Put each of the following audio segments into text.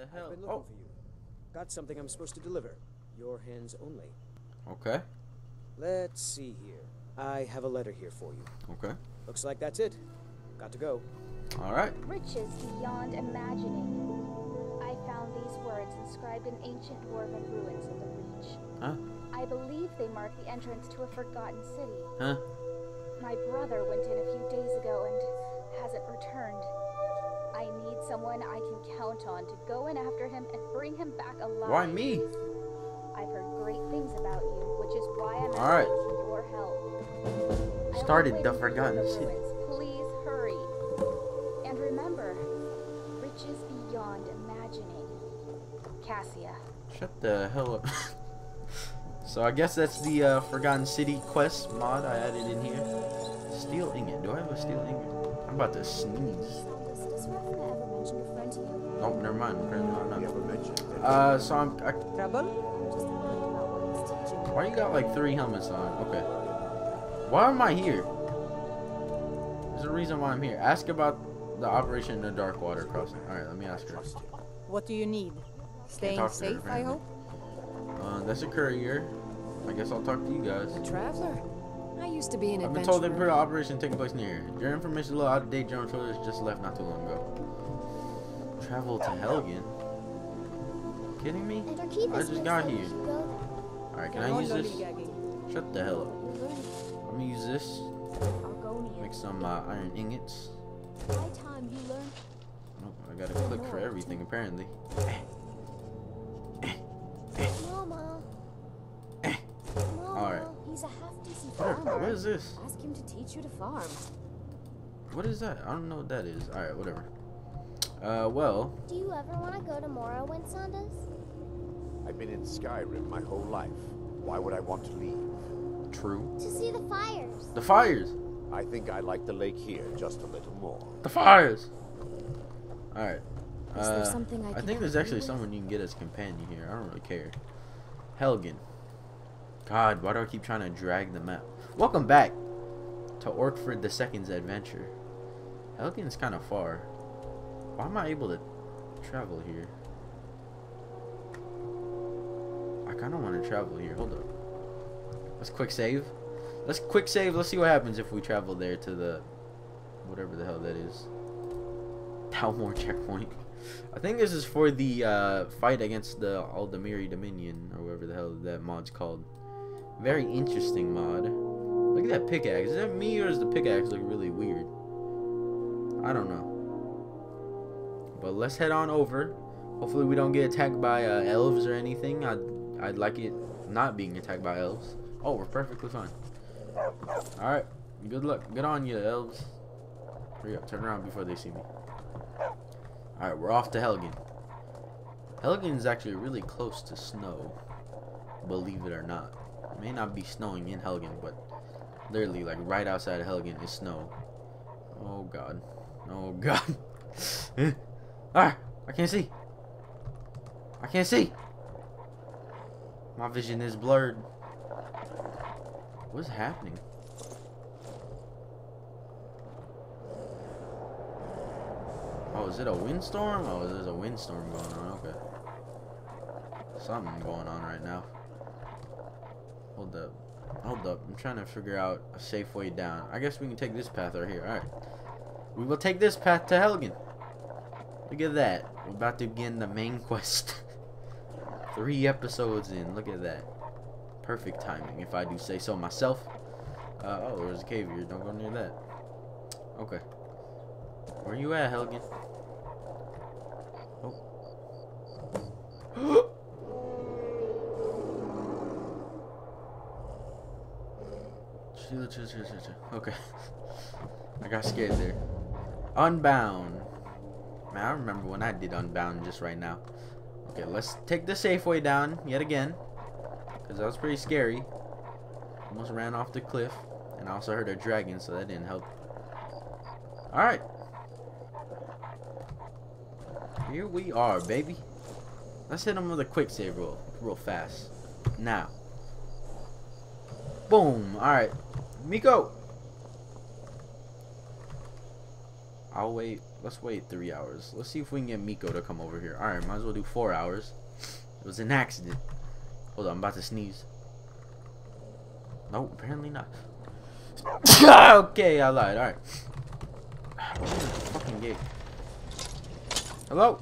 the hell? I've been looking Oh, for you. Got something I'm supposed to deliver. Your hands only. okay, Let's see here. I have a letter here for you. okay, Looks like that's it. Got to go. all right. Riches beyond imagining. I found these words inscribed in ancient dwarven ruins in the Reach. Huh? I believe they mark the entrance to a forgotten city. Huh? My brother went in a few days ago and hasn't returned. Someone I can count on to go in after him and bring him back alive. Why me? I've heard great things about you, which is why I'm All right. asking for your help. Started the wait for you in Forgotten City. Please hurry. And remember, riches beyond imagining. Cassia. Shut the hell up. so I guess that's the uh, Forgotten City quest mod I added in here. Steel ingot. Do I have a steel ingot? I'm about to sneeze. Does, does ever mention your friend to you? Nope, never mind. Apparently not. Never mentioned. Uh, so I'm. I, I'm just wondering about what he's teaching. why you got like three helmets on? Okay. Why am I here? There's a reason why I'm here. Ask about the operation in the Dark Water Crossing. All right, let me ask her. What do you need? Staying talk to her, safe, I hope? Uh, that's a courier. I guess I'll talk to you guys. A traveler? I used to be an I've been told they put an operation taking place near. Your information is a little out of date. General Tours just left not too long ago. Travel to Helgen? Kidding me? I just got here. Alright, can I use this? Shut the hell up. there. Let me use this. Make some uh, iron ingots. By time you learn Oh, I gotta click for everything apparently. Mama. Eh. Mama. Alright. He's a half decent What farmer. what is this? Ask him to teach you to farm. What is that? I don't know what that is. Alright, whatever. Uh, well, Do you ever want to go to Morrowind, Sandus? I've been in Skyrim my whole life. Why would I want to leave? true. To see the fires. The fires! I think I like the lake here just a little more. The fires! Alright. Is there Uh, something I I think there's actually with? someone you can get as companion here. I don't really care. Helgen. God, why do I keep trying to drag the map? Welcome back to Orcford the Second's adventure. Helgen's kind of far. Why am I able to travel here? I kind of want to travel here. Hold up. Let's quick save. Let's quick save. Let's see what happens if we travel there to the whatever the hell that is. Thalmor checkpoint. I think this is for the uh, fight against the Aldmeri Dominion, or whatever the hell that mod's called. Very interesting mod. Look at that pickaxe. Is that me or does the pickaxe look really weird? I don't know. But let's head on over. Hopefully we don't get attacked by uh, elves or anything. I'd, I'd like it not being attacked by elves. Oh, we're perfectly fine. Alright. Good luck. Good on you, elves. Hurry up. Turn around before they see me. Alright, we're off to Helgen. Helgen is actually really close to snow. Believe it or not. May not be snowing in Helgen, but literally, like, right outside of Helgen is snow. Oh, God. Oh, God. ah! I can't see. I can't see. My vision is blurred. What's happening? Oh, is it a windstorm? Oh, there's a windstorm going on. Okay. Something going on right now. Hold up. Hold up. I'm trying to figure out a safe way down. I guess we can take this path right here. Alright. We will take this path to Helgen. Look at that. We're about to begin the main quest. Three episodes in. Look at that. Perfect timing, if I do say so myself. Uh, oh, there's a cave here. Don't go near that. Okay. Where you at, Helgen? Oh. Chill, chill, chill, chill, chill. Okay. I got scared there. Unbound. Man, I remember when I did Unbound just right now. Okay, let's take the safe way down yet again. Because that was pretty scary. Almost ran off the cliff. And I also heard a dragon, so that didn't help. Alright. Here we are, baby. Let's hit him with a quick save roll. Real fast. Now. Boom. Alright. Miko. I'll wait. let's wait three hours. Let's see if we can get Miko to come over here. Alright, might as well do four hours. It was an accident. Hold on, I'm about to sneeze. No, apparently not. okay, I lied. Alright. Fucking gate. Hello?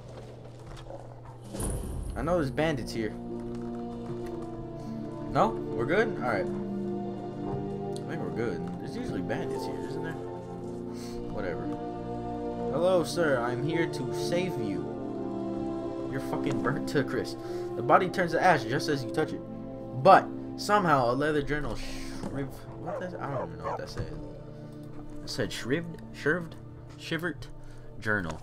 I know there's bandits here. No? We're good? Alright. Good. There's usually bandits here, isn't there? Whatever. Hello, sir. I'm here to save you. You're fucking burnt to crisp. The body turns to ash just as you touch it. But somehow a leather journal shriv. What that? I don't even know what that said. It said shrived, shrived, shivered journal.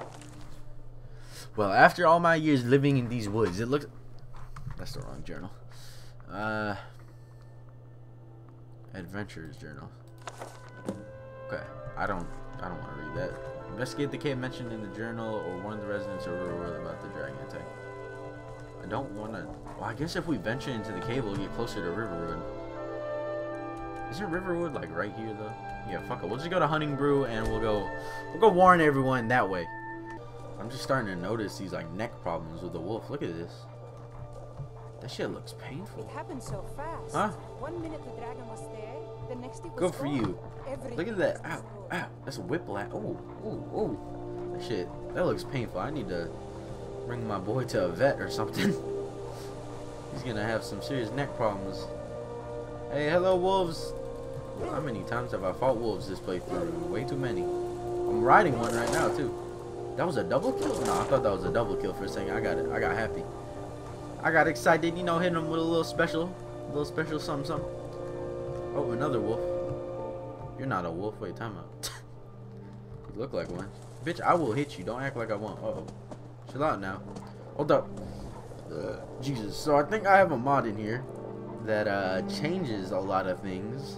Well, after all my years living in these woods, it looks. That's the wrong journal. Uh. Adventures journal. Okay, I don't. I don't want to read that. Investigate the cave mentioned in the journal, or warn the residents of Riverwood about the dragon attack. I don't want to. Well, I guess if we venture into the cave, we'll get closer to Riverwood. Isn't Riverwood like right here though? Yeah, fuck it. We'll just go to Hunting Brew and we'll go. We'll go warn everyone that way. I'm just starting to notice these like neck problems with the wolf. Look at this. That shit looks painful. It happened so fast. Huh? One minute the dragon was there, the next it was Good for gone. you. Everything Look at that. Ow, ow. That's a whiplash. Oh, oh, oh. That shit. That looks painful. I need to bring my boy to a vet or something. He's gonna have some serious neck problems. Hey, hello, wolves. How many times have I fought wolves this playthrough? Way too many. I'm riding one right now, too. That was a double kill? No, I thought that was a double kill for a second. I got it. I got happy. I got excited, you know, hitting him with a little special. A little special something, something. Oh, another wolf. You're not a wolf. Wait, time out. you look like one. Bitch, I will hit you. Don't act like I won't. Uh oh. Chill out now. Hold up. Uh, Jesus. So I think I have a mod in here that uh, changes a lot of things.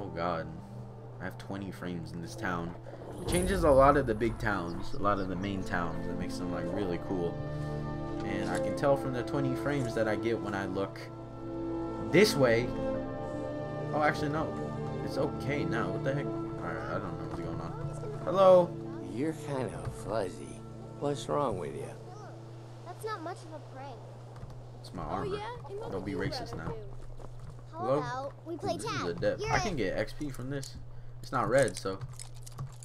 Oh God. I have 20 frames in this town. It changes a lot of the big towns, a lot of the main towns. It makes them like really cool. And I can tell from the 20 frames that I get when I look this way. Oh, actually no. It's okay now. What the heck? Alright, I don't know what's going on. Hello? You're kind of fuzzy. What's wrong with you? That's not much of a prank. It's my oh, armor. Don't be racist now. Hold Hello? We play Ooh, this is tag. a depth. I can get XP from this. It's not red, so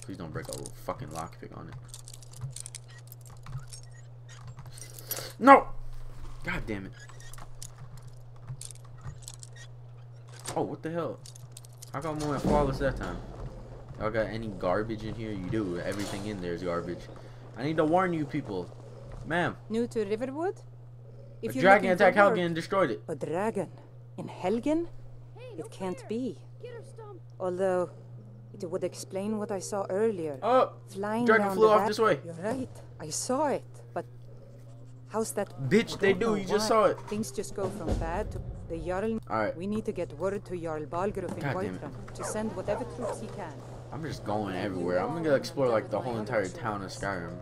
please don't break a little fucking lockpick on it. No! God damn it. Oh, what the hell? How come I went flawless that time? Y'all got any garbage in here? You do. Everything in there is garbage. I need to warn you people. Ma'am, New to Riverwood? a you're dragon looking for attacked Helgen and destroyed it. A dragon? In Helgen? It can't be. Although, it would explain what I saw earlier. Oh! Flying dragon flew off this way. You're right. I saw it. But how's that? Bitch, they don't do. know You just saw it. Things just go from bad to the Jarl. Alright. We need to get word to Jarl Balgruuf in God damn it. Whiterun to send whatever troops he can. I'm just going everywhere. I'm gonna explore like the whole entire town of Skyrim.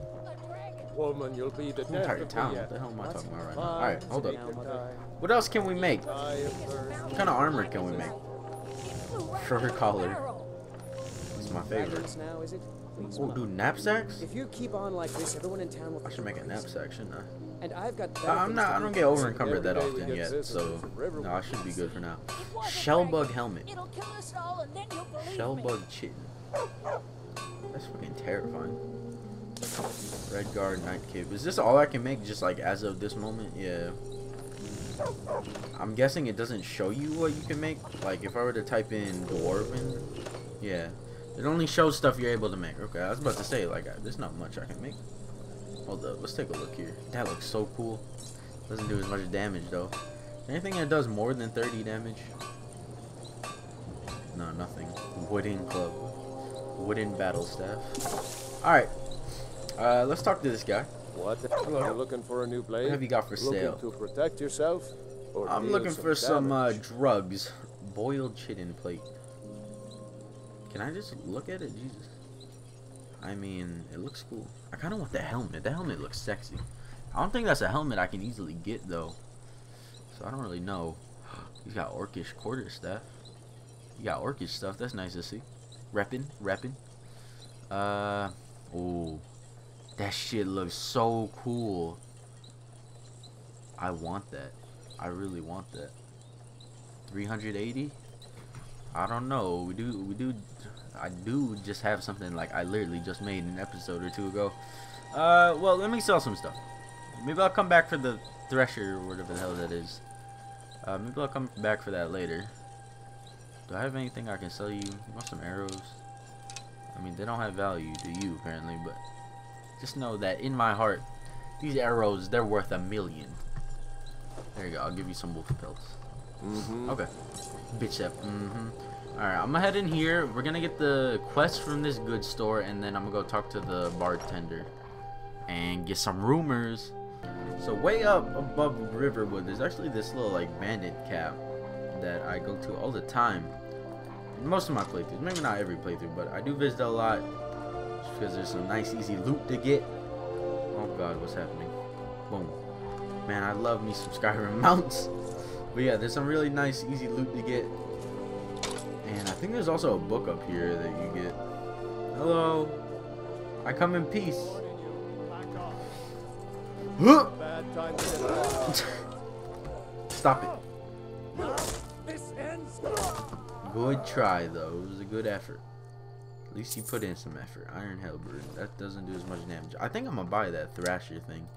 Woman, you'll be the The entire town. What the hell am I talking about right now? Alright, hold up. take your time. What else can we make? I am first. What kind of armor can we make? Fur collar. It's my favorite. Dragons now, is it? Please, Oh, come dude, knapsacks? If you keep on like this, everyone in town will. I should make a knapsack, shouldn't I? And I've got. better I'm not. I do. don't get over encumbered that Every day we often yet, so no, I should be good for now. Shellbug helmet. It'll kill us all and then you'll believe me. Shellbug chitin. That's fucking terrifying. Red guard, night cape. Is this all I can make? Just like as of this moment? Yeah. I'm guessing it doesn't show you what you can make. Like if I were to type in dwarven, yeah, it only shows stuff you're able to make. Okay, I was about to say like there's not much I can make. Hold up, let's take a look here. That looks so cool. Doesn't do as much damage though. Anything that does more than 30 damage? No, nothing. Wooden club. Wooden battle staff. Alright. Uh, let's talk to this guy. What? Hello. You're looking for a new blade? What have you got for looking sale? to protect yourself? Or I'm looking for some uh, drugs. Boiled chitin plate. Can I just look at it? Jesus. I mean, it looks cool. I kind of want the helmet. The helmet looks sexy. I don't think that's a helmet I can easily get, though. So I don't really know. He's got orcish quarter staff. You got orcish stuff. That's nice to see. Reppin', reppin'. Uh, Oh, that shit looks so cool. I want that. I really want that. 380? I don't know. We do we do I do just have something like I literally just made an episode or two ago. Uh well let me sell some stuff. Maybe I'll come back for the thresher or whatever the hell that is. Uh maybe I'll come back for that later. Do I have anything I can sell you? You want some arrows? I mean they don't have value to you apparently, but just know that in my heart these arrows they're worth a million. There you go, I'll give you some wolf pelts. Mm-hmm. Okay. Bitch up. Mm-hmm. Alright, I'm gonna head in here. We're gonna get the quest from this good store, and then I'm gonna go talk to the bartender and get some rumors. So way up above Riverwood, there's actually this little like bandit cap that I go to all the time. Most of my playthroughs, maybe not every playthrough, but I do visit a lot because there's some nice easy loot to get. Oh god, what's happening? Boom. Man, I love me some Skyrim mounts. But yeah, there's some really nice, easy loot to get. And I think there's also a book up here that you get. Hello. I come in peace. To. Stop it. Good try though. It was a good effort. At least you put in some effort. Iron Halberd. That doesn't do as much damage. I think I'm gonna buy that Thrasher thing.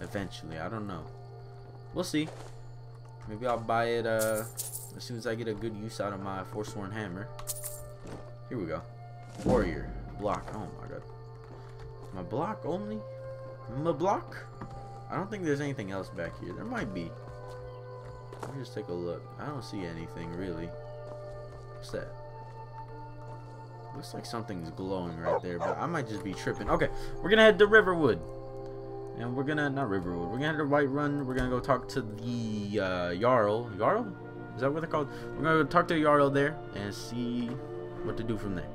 Eventually. I don't know. We'll see. Maybe I'll buy it uh as soon as I get a good use out of my Forsworn Hammer. Here we go. Warrior. Block. Oh my god. My block only? My block? I don't think there's anything else back here. There might be. Let me just take a look. I don't see anything really. What's that? Looks like something's glowing right there, but I might just be tripping. Okay, we're gonna head to Riverwood. And we're gonna, not Riverwood, we're gonna head to Whiterun. We're gonna go talk to the uh, Jarl. Jarl? Is that what they're called? We're gonna go talk to the Jarl there and see what to do from there.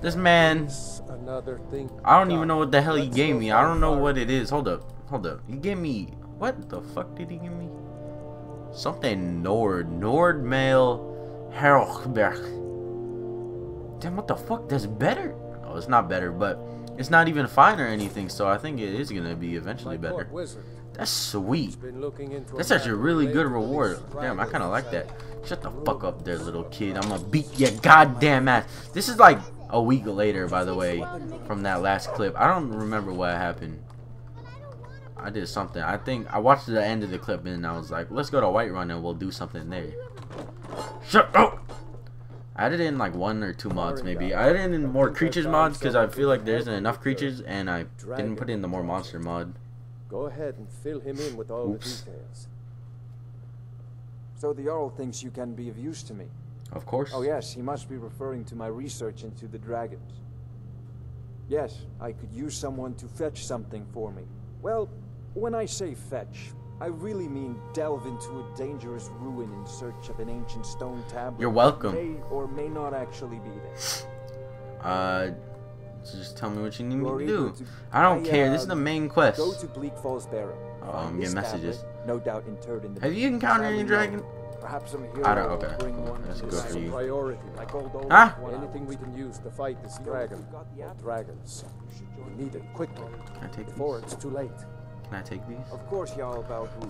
This man, Another thing. I don't even know what the hell he gave me. I don't know what it is. Hold up, hold up. He gave me, what the fuck did he give me? Something Nord. Nordmail Halberd. Damn, what the fuck? That's better? Oh, it's not better, but it's not even fine or anything, so I think it is gonna be eventually better. That's sweet. He's been looking into That's actually a really good reward. Damn, I kind of like that. Shut the fuck up there, little kid. I'm gonna beat your goddamn ass. This is like a week later, by the way, from that last clip. I don't remember what happened. I did something. I think I watched the end of the clip and I was like, let's go to Whiterun and we'll do something there. Shut up! I added in like one or two mods maybe. I added in more creatures mods because I feel like there isn't enough creatures and I didn't put in the more monster mod. Go ahead and fill him in with all Oops. the details. So the Jarl thinks you can be of use to me. Of course. Oh yes, he must be referring to my research into the dragons. Yes, I could use someone to fetch something for me. Well, when I say fetch, I really mean delve into a dangerous ruin in search of an ancient stone tablet. You're welcome. May or may not actually be there. Uh, just tell me what you need me to do. to- I don't I, care. This is the um, main quest. Go to Bleak Falls Barrow. Oh, I'm getting messages. tablet, no doubt interred in the Have you encountered any dragon? no. Perhaps some hero I don't- will okay. bring one That's to good the for It's a you. priority. Like old Olaf Huh? when I Anything we can use to fight this dragon the or dragons. We need it quickly Can I take before these? it's too late. Can I take these? Of course, Jarl Balgruuf.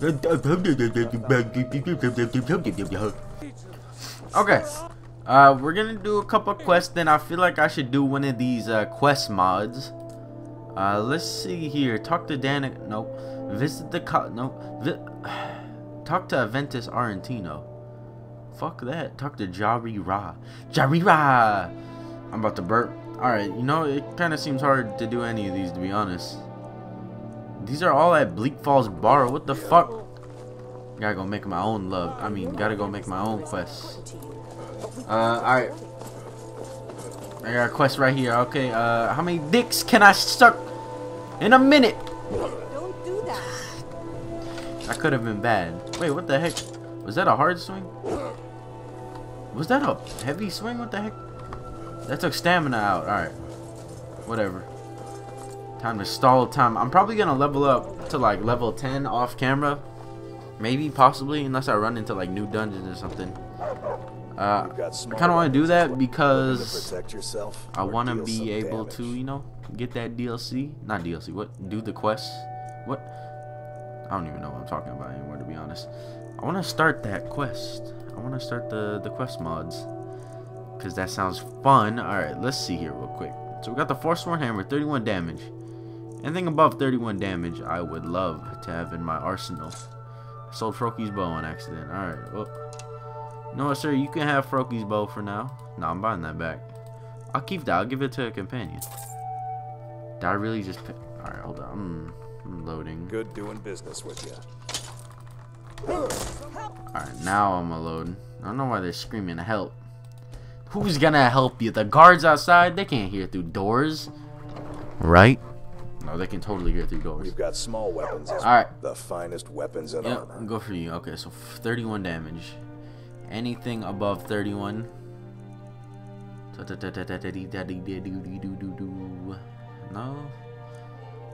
Okay. Uh, we're gonna do a couple quests. Then I feel like I should do one of these uh, quest mods. Uh, let's see here. Talk to Danik. Nope. Visit the co. Nope. Vi Talk to Aventus Aretino. Fuck that. Talk to Jari Ra. Jari Ra. I'm about to burp. Alright, you know, it kind of seems hard to do any of these, to be honest. These are all at Bleak Falls Bar. What the fuck? Gotta go make my own love. I mean, gotta go make my own quests. Uh, alright. I got a quest right here. Okay, uh, how many dicks can I suck in a minute? Don't do that. That could have been bad. Wait, what the heck? Was that a hard swing? Was that a heavy swing? What the heck? That took stamina out. Alright. Whatever. Time to stall time. I'm probably gonna level up to like level 10 off camera. Maybe, possibly, unless I run into like new dungeons or something. Uh, I kind of want to do that because protect yourself. I want to be able damage. to, you know, get that DLC. Not DLC. What? Do the quest. What? I don't even know what I'm talking about anymore, to be honest. I want to start that quest. I want to start the the quest mods because that sounds fun. All right, let's see here real quick. So we got the Forsworn Hammer, 31 damage. Anything above 31 damage, I would love to have in my arsenal. I sold Froki's bow on accident. All right. Well, you know what, sir? You can have Froki's bow for now. No, I'm buying that back. I'll keep that. I'll give it to a companion. Did I really just... All right, hold on. I'm, I'm loading. Good doing business with you. Alright, now I'm alone. I don't know why they're screaming help. Who's gonna help you? The guards outside? They can't hear through doors. Right? No, they can totally hear through doors. We've got small weapons. as Alright. The finest weapons and Yep, armor. go for you. Okay, so 31 damage. Anything above 31. No.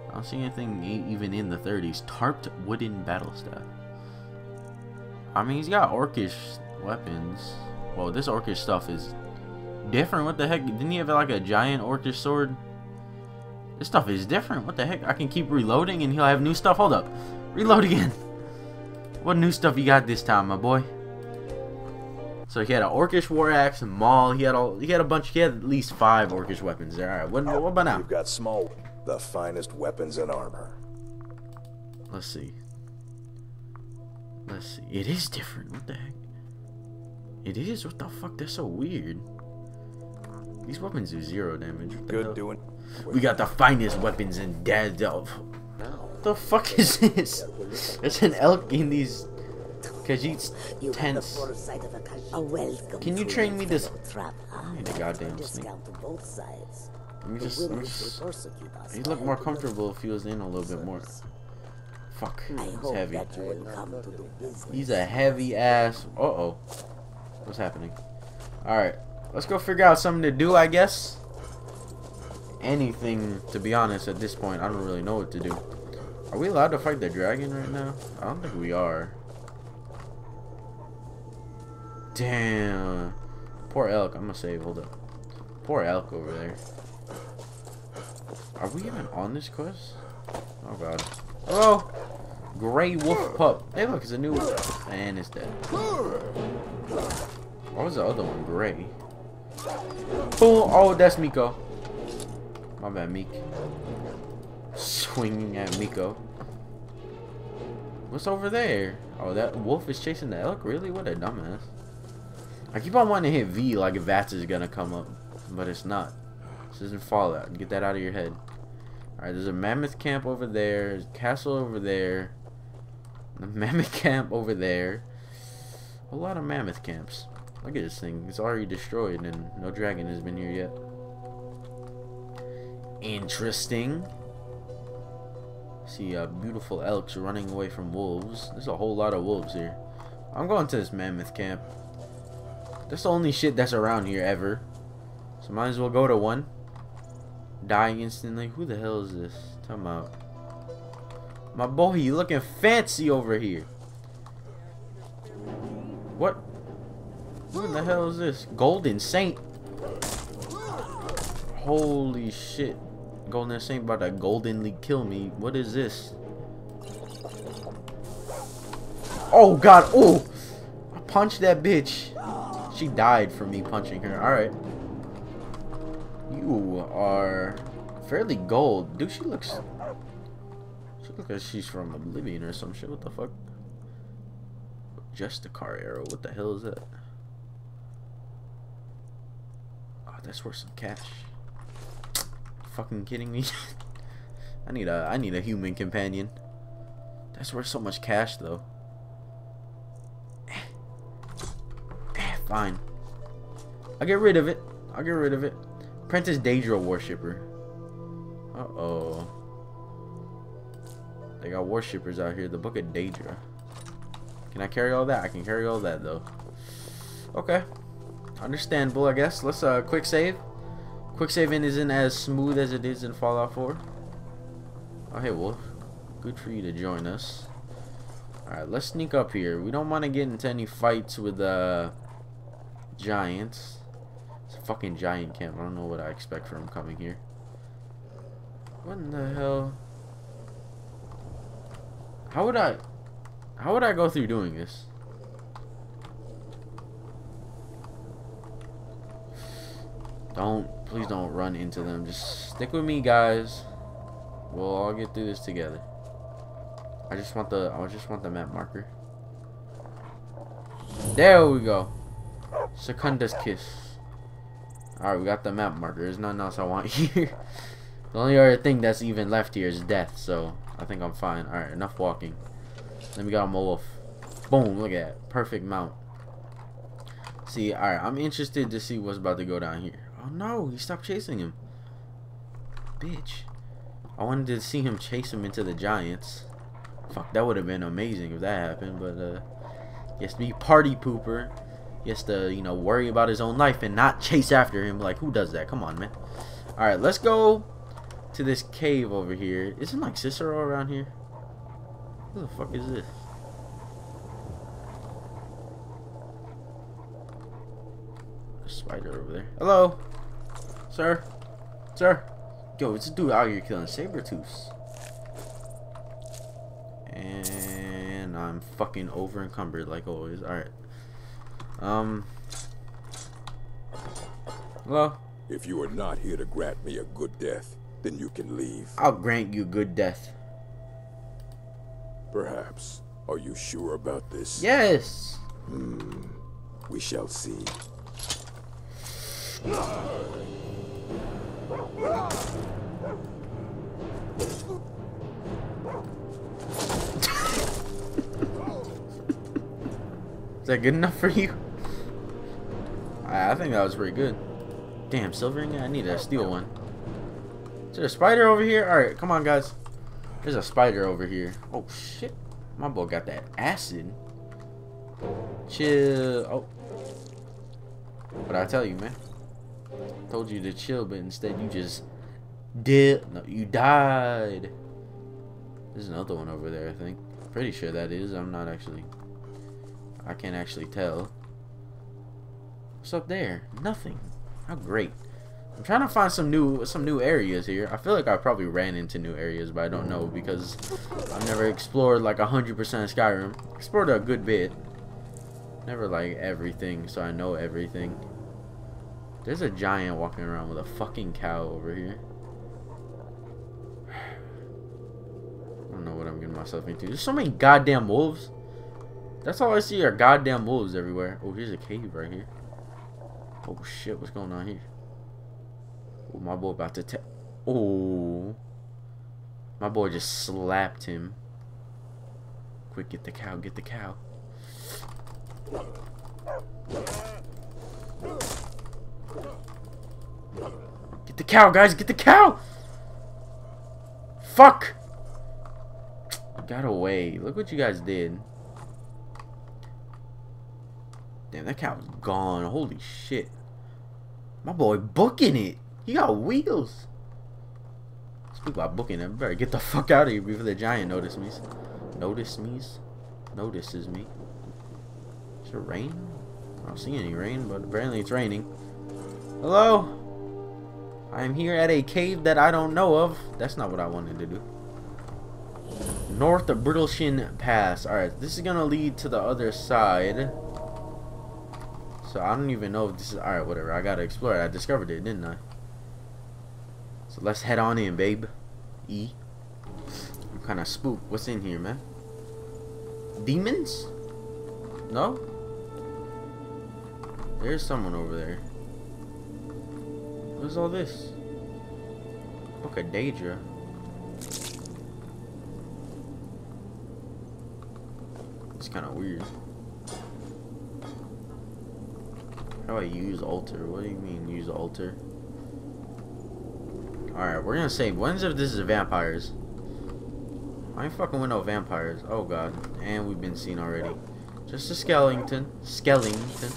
I don't see anything even in the 30s. Tarped wooden battle staff. I mean, he's got orcish weapons. Well, this orcish stuff is different. What the heck? Didn't he have like a giant orcish sword? This stuff is different. What the heck? I can keep reloading and he'll have new stuff. Hold up. Reload again. What new stuff you got this time, my boy? So he had an orcish war axe, a maul. He had all. He had a bunch. He had at least five orcish weapons there. All right. What, what about now? You've got small. The finest weapons and armor. Let's see. Let's see. It is different. What the heck? It is. What the fuck? They're so weird. These weapons do zero damage. What the Good doing. We got the finest weapons in Dead Delve. What the fuck is this? There's an elk in these Khajiit's tents. Can you train me this? I need a goddamn snake. Let me just. Let me just he'd look more comfortable if he was in a little bit more. Fuck. He's heavy. He's a heavy ass. Uh oh. What's happening? Alright. Let's go figure out something to do, I guess. Anything, to be honest, at this point. I don't really know what to do. Are we allowed to fight the dragon right now? I don't think we are. Damn. Poor elk. I'm gonna save. Hold up. Poor elk over there. Are we even on this quest? Oh god. Oh! Gray wolf pup. Hey look, it's a new one. And it's dead. What was the other one? Gray. Oh, oh, that's Miko. My bad, Meek. Swinging at Miko. What's over there? Oh, that wolf is chasing the elk? Really? What a dumbass. I keep on wanting to hit V like VATS is gonna come up. But it's not. This isn't Fallout. Get that out of your head. Alright, there's a mammoth camp over there. There's a castle over there. The mammoth camp over there. A lot of mammoth camps. Look at this thing. It's already destroyed and no dragon has been here yet. Interesting. See uh, beautiful elks running away from wolves. There's a whole lot of wolves here. I'm going to this mammoth camp. That's the only shit that's around here ever. So might as well go to one. Dying instantly. Who the hell is this? Talking about. My boy, you looking fancy over here. What? Who the hell is this? Golden Saint. Holy shit. Golden Saint about to goldenly kill me. What is this? Oh god. Oh. I punched that bitch. She died for me punching her. Alright. You are fairly gold. Dude, she looks... She looks like she's from Oblivion or some shit. What the fuck? Just a car arrow. What the hell is that? Oh, that's worth some cash. Fucking kidding me? I need a I need a human companion. That's worth so much cash though. Fine. I'll get rid of it. I'll get rid of it. Apprentice Daedra Worshipper. Uh-oh. They got worshippers out here. The Book of Daedra. Can I carry all that? I can carry all that, though. Okay. Understandable, I guess. Let's uh quick save. Quick saving isn't as smooth as it is in Fallout 4. Oh, hey, Wolf. Good for you to join us. Alright, let's sneak up here. We don't want to get into any fights with, uh giants. It's a fucking giant camp. I don't know what I expect from coming here. What in the hell? How would I... How would I go through doing this? Don't, please don't run into them. Just stick with me, guys. We'll all get through this together. I just want the, I just want the map marker. There we go. Secunda's kiss. Alright, we got the map marker. There's nothing else I want here. the only other thing that's even left here is death, so I think I'm fine. Alright, enough walking. Then we got a wolf. Boom, look at that. Perfect mount. See, alright, I'm interested to see what's about to go down here. Oh no, he stopped chasing him. Bitch. I wanted to see him chase him into the giants. Fuck, that would have been amazing if that happened, but uh to be party pooper. He has to, you know, worry about his own life and not chase after him. Like, who does that? Come on, man. Alright, let's go to this cave over here. Isn't like Cicero around here? Who the fuck is this? A spider over there. Hello? Sir? Sir? Yo, it's a dude out here killing saber tooths. And I'm fucking over encumbered like always. Alright. Um. Hello? If you are not here to grant me a good death, then you can leave. I'll grant you good death. Perhaps. Are you sure about this? Yes. Hmm. We shall see. Is that good enough for you? I, I think that was pretty good. Damn, silver ingot? I need to steal one. Is there a spider over here? Alright, come on, guys. There's a spider over here. Oh, shit. My boy got that acid. Chill. Oh. What I tell you, man? Told you to chill, but instead you just did. No, you died. There's another one over there, I think. Pretty sure that is. I'm not actually. I can't actually tell. What's up there? Nothing. How great. I'm trying to find some new some new areas here. I feel like I probably ran into new areas, but I don't know because I've never explored like 100% of Skyrim. Explored a good bit. Never like everything, so I know everything. There's a giant walking around with a fucking cow over here. I don't know what I'm getting myself into. There's so many goddamn wolves. That's all I see are goddamn wolves everywhere. Oh, here's a cave right here. Oh shit, what's going on here? Oh, my boy about to tap. Oh. My boy just slapped him. Quick, get the cow, get the cow. The cow, guys, get the cow! Fuck! Got away. Look what you guys did. Damn, that cow's gone. Holy shit. My boy booking it. He got wheels. Speak about booking it. Better get the fuck out of here before the giant notice me. Notice me? Notices me. Is it rain? I don't see any rain, but apparently it's raining. Hello? I'm here at a cave that I don't know of. That's not what I wanted to do. North of Brittleshin Pass. Alright, this is gonna lead to the other side. So I don't even know if this is alright, whatever. I gotta explore it. I discovered it, didn't I? So let's head on in, babe. E. I'm kinda spooked. What's in here, man? Demons? No? There's someone over there. What's all this? Book of Daedra. It's kind of weird. How do I use altar? What do you mean use altar? Alright, we're gonna say, when's if this is vampires? I ain't fucking with no vampires. Oh god. And we've been seen already. Just a skeleton. Skellington.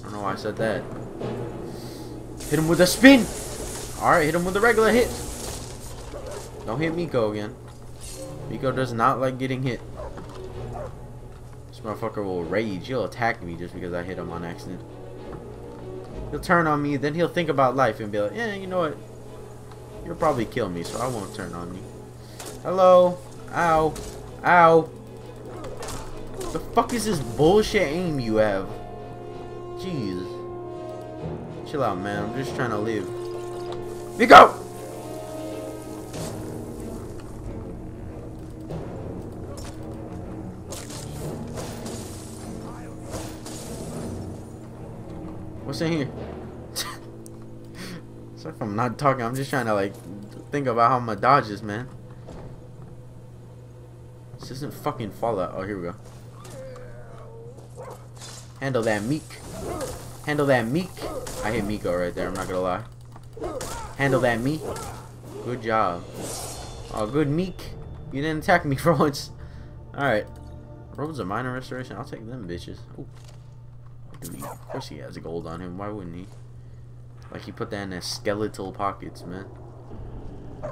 I don't know why I said that. Hit him with a spin! Alright, hit him with a regular hit. Don't hit Miko again. Miko does not like getting hit. This motherfucker will rage. He'll attack me just because I hit him on accident. He'll turn on me, then he'll think about life and be like, yeah, you know what? You'll probably kill me, so I won't turn on you. Hello? Ow. Ow. The fuck is this bullshit aim you have? Jeez. Chill out, man. I'm just trying to live. Nico! What's in here? Sorry if I'm not talking. I'm just trying to like think about how my dodges, man. This isn't fucking Fallout. Oh, here we go. Handle that meek. Handle that meek. I hit Miko right there. I'm not gonna lie. Handle that meek. Good job. Oh, good meek. You didn't attack me for once. Alright. Robes of minor restoration. I'll take them bitches. Ooh. Of course he has gold on him. Why wouldn't he? Like he put that in his skeletal pockets, man.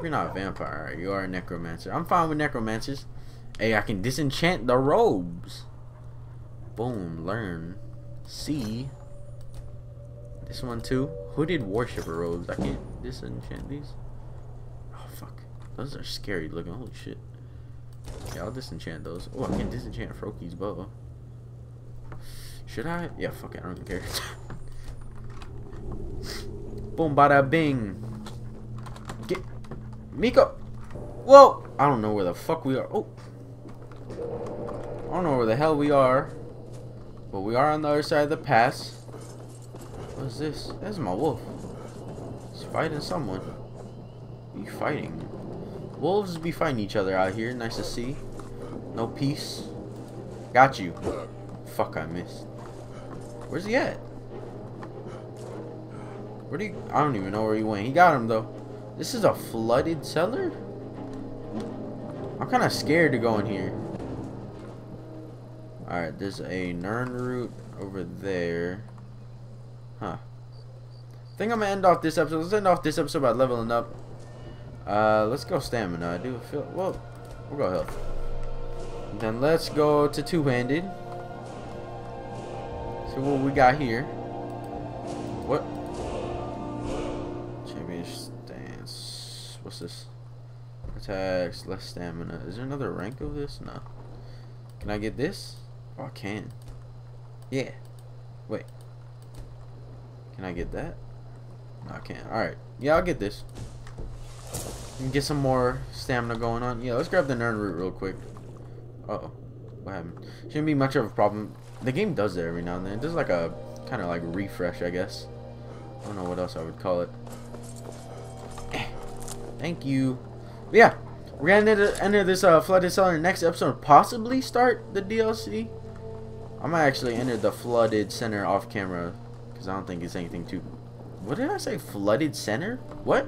You're not a vampire. You are a necromancer. I'm fine with necromancers. Hey, I can disenchant the robes. Boom. Learn. See. This one too. Hooded worshiper robes. I can't disenchant these. Oh fuck. Those are scary looking. Holy shit. Yeah, I'll disenchant those. Oh, I can disenchant Froki's bow. Should I? Yeah, fuck it. I don't care. Boom, bada bing. Get Miko. Whoa! I don't know where the fuck we are. Oh. I don't know where the hell we are. But we are on the other side of the pass. What is this? That's my wolf. He's fighting someone. You fighting? Wolves be fighting each other out here. Nice to see. No peace. Got you. Fuck, I missed. Where's he at? Where do you... I don't even know where he went. He got him, though. This is a flooded cellar? I'm kind of scared to go in here. Alright, there's a Nirnroot over there. Huh. I think I'm to end off this episode. Let's end off this episode by leveling up. Uh, let's go stamina. I do feel... Well, we'll go health. Then let's go to two-handed. See what we got here. What? Champion stance. What's this? Attacks, less stamina. Is there another rank of this? No. Can I get this? Oh, I can. Yeah. Wait. Can I get that? No, I can't. Alright. Yeah, I'll get this. And get some more stamina going on. Yeah, let's grab the Nirnroot real quick. Uh oh. What happened? Shouldn't be much of a problem. The game does that every now and then. It does like a kind of like refresh, I guess. I don't know what else I would call it. Eh. Thank you. But yeah, we're gonna enter, enter this uh, flooded cellar in the next episode. Possibly start the DLC. I might actually enter the flooded center off camera because I don't think it's anything too. What did I say? Flooded center? What?